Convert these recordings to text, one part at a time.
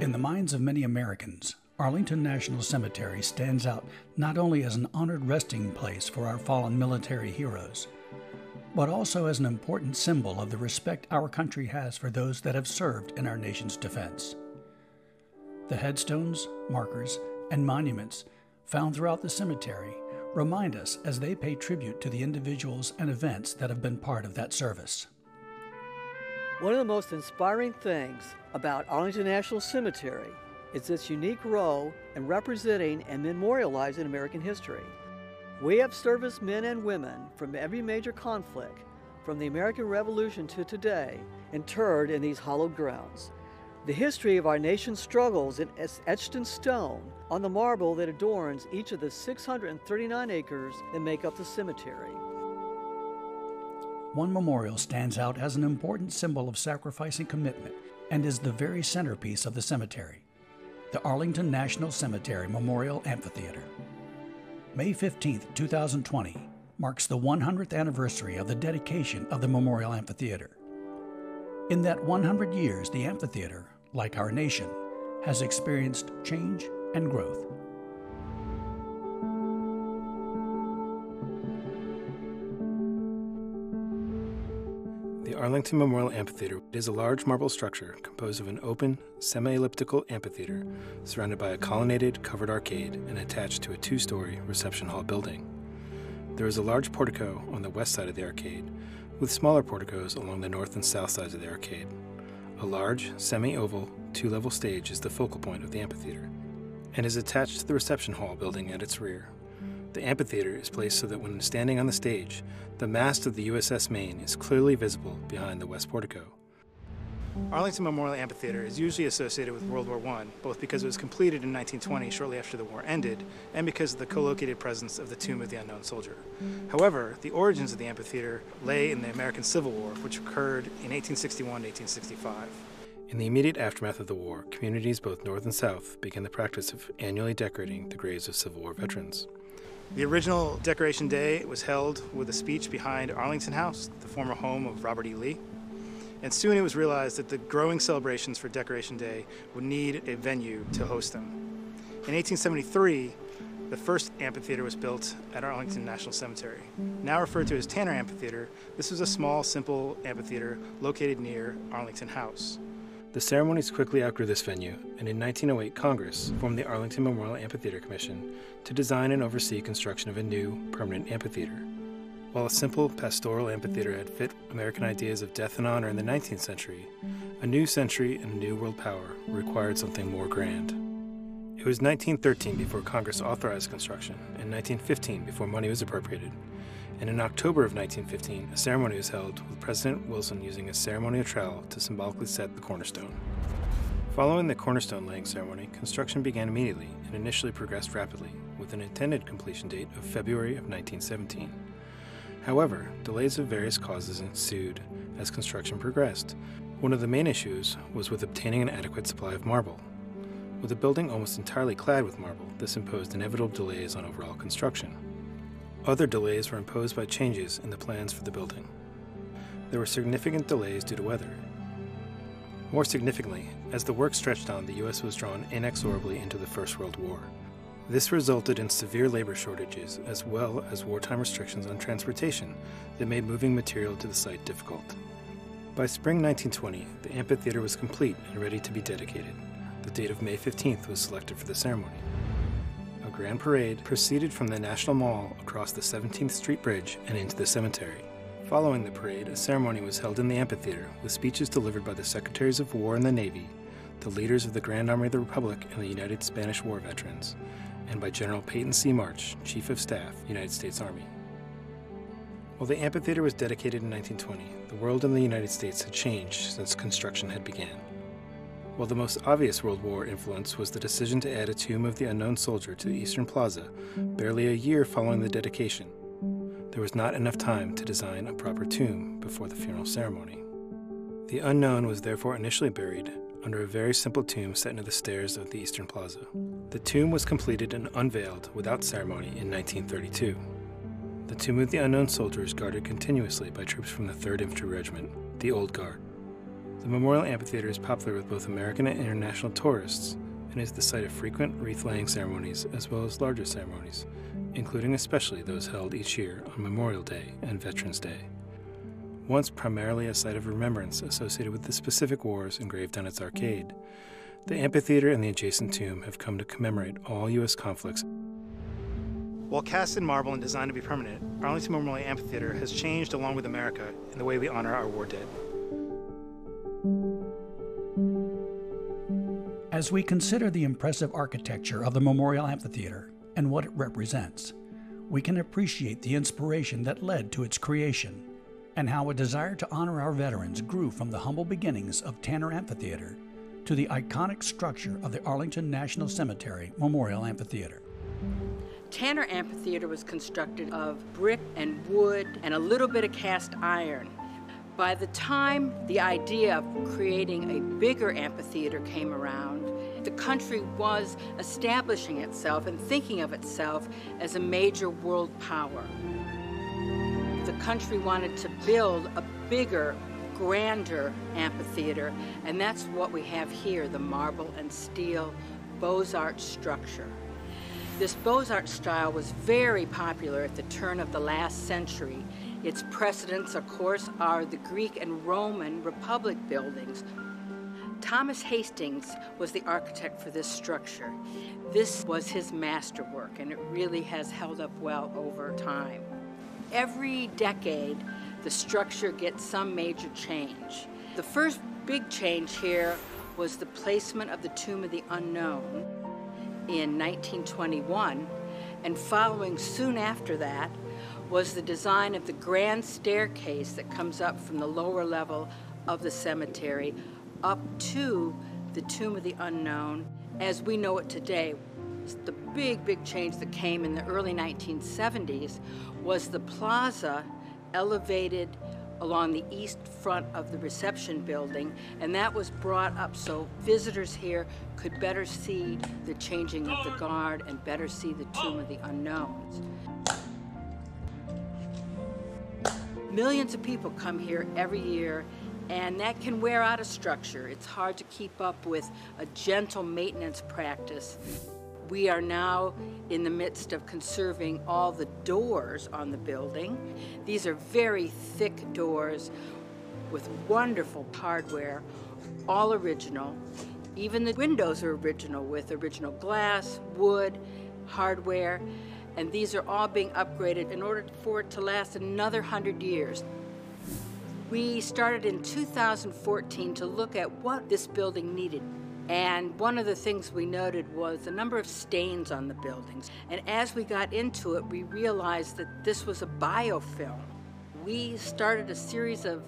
In the minds of many Americans, Arlington National Cemetery stands out not only as an honored resting place for our fallen military heroes, but also as an important symbol of the respect our country has for those that have served in our nation's defense. The headstones, markers, and monuments found throughout the cemetery remind us as they pay tribute to the individuals and events that have been part of that service. One of the most inspiring things about Arlington National Cemetery is its unique role in representing and memorializing American history. We have servicemen and women from every major conflict, from the American Revolution to today, interred in these hallowed grounds. The history of our nation's struggles is etched in stone on the marble that adorns each of the 639 acres that make up the cemetery. One memorial stands out as an important symbol of sacrifice and commitment and is the very centerpiece of the cemetery the Arlington National Cemetery Memorial Amphitheater. May 15, 2020, marks the 100th anniversary of the dedication of the Memorial Amphitheater. In that 100 years, the amphitheater, like our nation, has experienced change and growth. Arlington Memorial Amphitheater is a large marble structure composed of an open, semi elliptical amphitheater surrounded by a colonnaded, covered arcade and attached to a two story reception hall building. There is a large portico on the west side of the arcade, with smaller porticos along the north and south sides of the arcade. A large, semi oval, two level stage is the focal point of the amphitheater and is attached to the reception hall building at its rear. The amphitheater is placed so that when standing on the stage, the mast of the USS Maine is clearly visible behind the west portico. Arlington Memorial Amphitheater is usually associated with World War I, both because it was completed in 1920, shortly after the war ended, and because of the co-located presence of the Tomb of the Unknown Soldier. However, the origins of the amphitheater lay in the American Civil War, which occurred in 1861 1865. In the immediate aftermath of the war, communities both north and south began the practice of annually decorating the graves of Civil War veterans. The original Decoration Day was held with a speech behind Arlington House, the former home of Robert E. Lee. And soon it was realized that the growing celebrations for Decoration Day would need a venue to host them. In 1873, the first amphitheater was built at Arlington National Cemetery. Now referred to as Tanner Amphitheater, this was a small, simple amphitheater located near Arlington House. The ceremonies quickly outgrew this venue, and in 1908, Congress formed the Arlington Memorial Amphitheater Commission to design and oversee construction of a new, permanent amphitheater. While a simple pastoral amphitheater had fit American ideas of death and honor in the 19th century, a new century and a new world power required something more grand. It was 1913 before Congress authorized construction, and 1915 before money was appropriated, and in October of 1915, a ceremony was held with President Wilson using a ceremonial trowel to symbolically set the cornerstone. Following the cornerstone laying ceremony, construction began immediately and initially progressed rapidly, with an intended completion date of February of 1917. However, delays of various causes ensued as construction progressed. One of the main issues was with obtaining an adequate supply of marble. With the building almost entirely clad with marble, this imposed inevitable delays on overall construction. Other delays were imposed by changes in the plans for the building. There were significant delays due to weather. More significantly, as the work stretched on, the U.S. was drawn inexorably into the First World War. This resulted in severe labor shortages as well as wartime restrictions on transportation that made moving material to the site difficult. By spring 1920, the amphitheater was complete and ready to be dedicated. The date of May 15th was selected for the ceremony grand parade proceeded from the National Mall across the 17th Street Bridge and into the cemetery. Following the parade, a ceremony was held in the amphitheater with speeches delivered by the Secretaries of War and the Navy, the leaders of the Grand Army of the Republic and the United Spanish War veterans, and by General Peyton C. March, Chief of Staff, United States Army. While the amphitheater was dedicated in 1920, the world and the United States had changed since construction had begun. While the most obvious World War influence was the decision to add a tomb of the unknown soldier to the Eastern Plaza, barely a year following the dedication, there was not enough time to design a proper tomb before the funeral ceremony. The unknown was therefore initially buried under a very simple tomb set near the stairs of the Eastern Plaza. The tomb was completed and unveiled without ceremony in 1932. The tomb of the unknown soldier is guarded continuously by troops from the 3rd Infantry Regiment, the Old Guard. The Memorial Amphitheater is popular with both American and international tourists and is the site of frequent wreath laying ceremonies as well as larger ceremonies, including especially those held each year on Memorial Day and Veterans Day. Once primarily a site of remembrance associated with the specific wars engraved on its arcade, the amphitheater and the adjacent tomb have come to commemorate all U.S. conflicts. While cast in marble and designed to be permanent, Arlington Memorial Amphitheater has changed along with America in the way we honor our war dead. As we consider the impressive architecture of the Memorial Amphitheater and what it represents, we can appreciate the inspiration that led to its creation and how a desire to honor our veterans grew from the humble beginnings of Tanner Amphitheater to the iconic structure of the Arlington National Cemetery Memorial Amphitheater. Tanner Amphitheater was constructed of brick and wood and a little bit of cast iron. By the time the idea of creating a bigger amphitheater came around, the country was establishing itself and thinking of itself as a major world power. The country wanted to build a bigger, grander amphitheater, and that's what we have here, the marble and steel Beaux-Arts structure. This Beaux-Arts style was very popular at the turn of the last century. Its precedents, of course, are the Greek and Roman Republic buildings. Thomas Hastings was the architect for this structure. This was his masterwork, and it really has held up well over time. Every decade, the structure gets some major change. The first big change here was the placement of the Tomb of the Unknown in 1921, and following soon after that was the design of the grand staircase that comes up from the lower level of the cemetery up to the Tomb of the Unknown as we know it today. The big, big change that came in the early 1970s was the plaza elevated along the east front of the reception building, and that was brought up so visitors here could better see the changing of the guard and better see the Tomb of the Unknowns. Millions of people come here every year, and that can wear out a structure. It's hard to keep up with a gentle maintenance practice. We are now in the midst of conserving all the doors on the building. These are very thick doors with wonderful hardware, all original. Even the windows are original with original glass, wood, hardware, and these are all being upgraded in order for it to last another 100 years. We started in 2014 to look at what this building needed. And one of the things we noted was the number of stains on the buildings. And as we got into it, we realized that this was a biofilm. We started a series of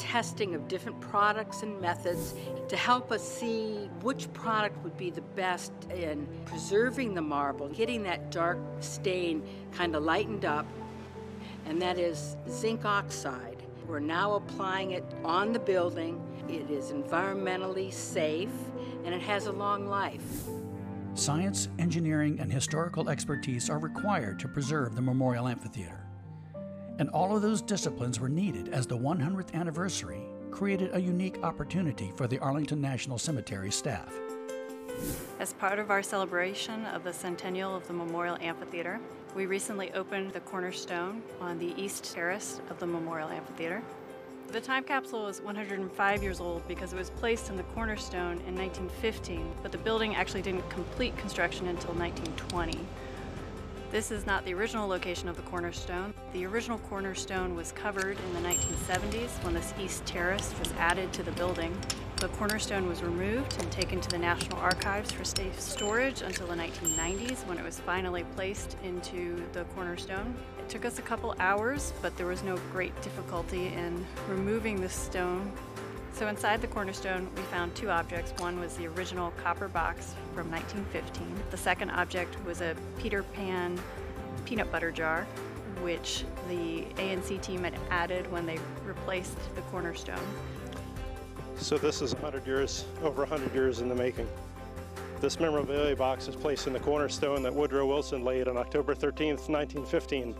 testing of different products and methods to help us see which product would be the best in preserving the marble, getting that dark stain kind of lightened up, and that is zinc oxide. We're now applying it on the building. It is environmentally safe and it has a long life. Science, engineering, and historical expertise are required to preserve the Memorial Amphitheater. And all of those disciplines were needed as the 100th anniversary created a unique opportunity for the Arlington National Cemetery staff. As part of our celebration of the centennial of the Memorial Amphitheater, we recently opened the cornerstone on the east terrace of the Memorial Amphitheater. The time capsule is 105 years old because it was placed in the cornerstone in 1915, but the building actually didn't complete construction until 1920. This is not the original location of the cornerstone. The original cornerstone was covered in the 1970s when this east terrace was added to the building. The cornerstone was removed and taken to the National Archives for safe storage until the 1990s when it was finally placed into the cornerstone. It took us a couple hours, but there was no great difficulty in removing the stone. So inside the cornerstone, we found two objects. One was the original copper box from 1915. The second object was a Peter Pan peanut butter jar, which the ANC team had added when they replaced the cornerstone. So this is 100 years, over 100 years in the making. This memorabilia box is placed in the cornerstone that Woodrow Wilson laid on October 13th, 1915.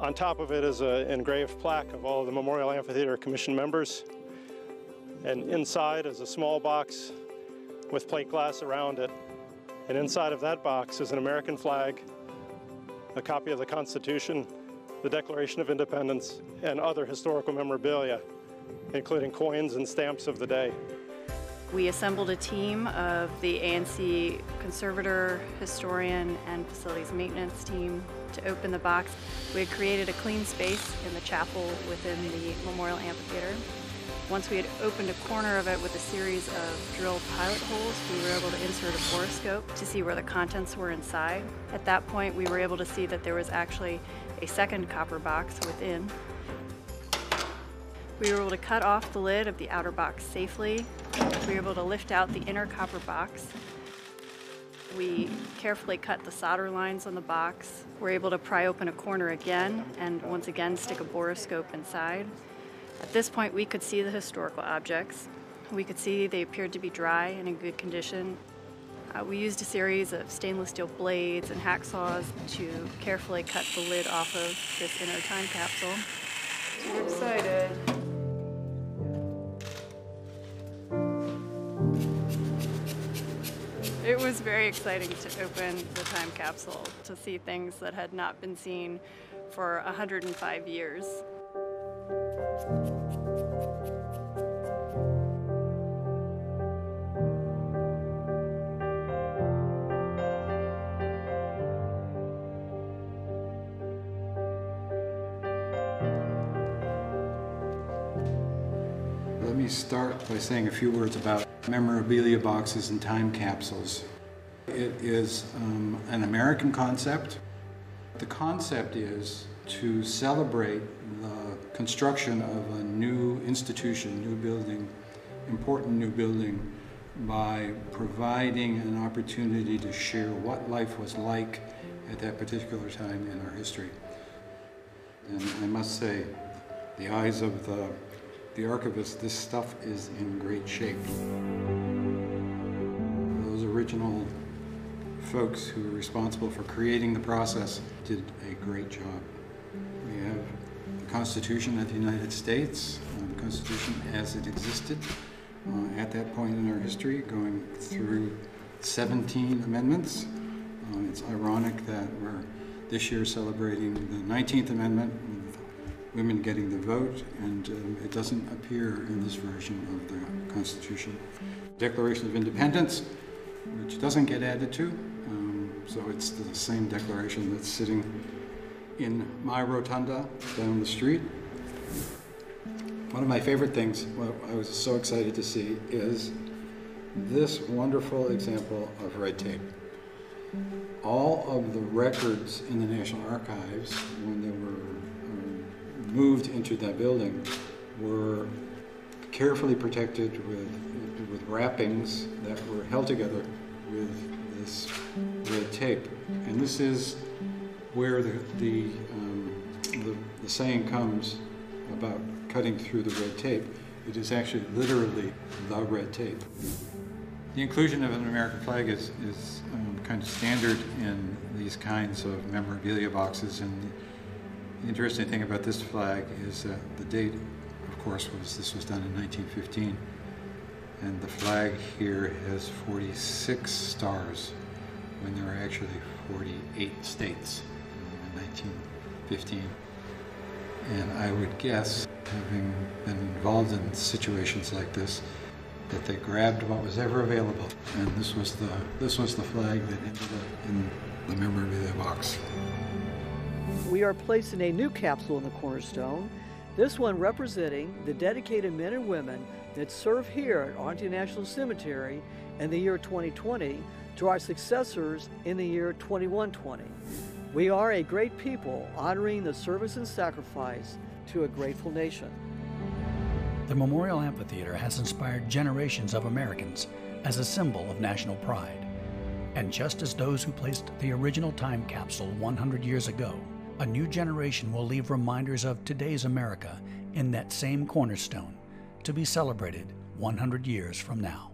On top of it is an engraved plaque of all of the Memorial Amphitheater Commission members. And inside is a small box with plate glass around it. And inside of that box is an American flag, a copy of the Constitution, the Declaration of Independence, and other historical memorabilia, including coins and stamps of the day. We assembled a team of the ANC conservator, historian, and facilities maintenance team to open the box. We had created a clean space in the chapel within the Memorial Amphitheater. Once we had opened a corner of it with a series of drilled pilot holes, we were able to insert a borescope to see where the contents were inside. At that point, we were able to see that there was actually a second copper box within. We were able to cut off the lid of the outer box safely. We were able to lift out the inner copper box. We carefully cut the solder lines on the box. We're able to pry open a corner again and once again stick a borescope inside. At this point, we could see the historical objects. We could see they appeared to be dry and in good condition. Uh, we used a series of stainless steel blades and hacksaws to carefully cut the lid off of this inner time capsule. So we're excited. It was very exciting to open the time capsule to see things that had not been seen for 105 years. Let me start by saying a few words about memorabilia boxes and time capsules. It is um, an American concept. The concept is to celebrate the construction of a new institution, new building, important new building, by providing an opportunity to share what life was like at that particular time in our history. And I must say, the eyes of the, the archivist, this stuff is in great shape. Those original folks who were responsible for creating the process did a great job. We have Constitution of the United States, the Constitution as it existed uh, at that point in our history, going through 17 amendments. Uh, it's ironic that we're this year celebrating the 19th Amendment with women getting the vote, and um, it doesn't appear in this version of the Constitution. Declaration of Independence, which doesn't get added to, um, so it's the same declaration that's sitting in my rotunda down the street. One of my favorite things, what I was so excited to see, is this wonderful example of red tape. All of the records in the National Archives, when they were um, moved into that building, were carefully protected with, with wrappings that were held together with this red tape. And this is where the, the, um, the, the saying comes about cutting through the red tape. It is actually literally the red tape. The inclusion of an American flag is, is um, kind of standard in these kinds of memorabilia boxes. And the interesting thing about this flag is that the date, of course, was this was done in 1915. And the flag here has 46 stars when there are actually 48 states 1915. And I would guess, having been involved in situations like this, that they grabbed what was ever available, and this was the this was the flag that ended up in the memorabilia box. We are placing a new capsule in the cornerstone, this one representing the dedicated men and women that serve here at Arlington National Cemetery in the year 2020 to our successors in the year 2120. We are a great people honoring the service and sacrifice to a grateful nation. The Memorial Amphitheater has inspired generations of Americans as a symbol of national pride. And just as those who placed the original time capsule 100 years ago, a new generation will leave reminders of today's America in that same cornerstone to be celebrated 100 years from now.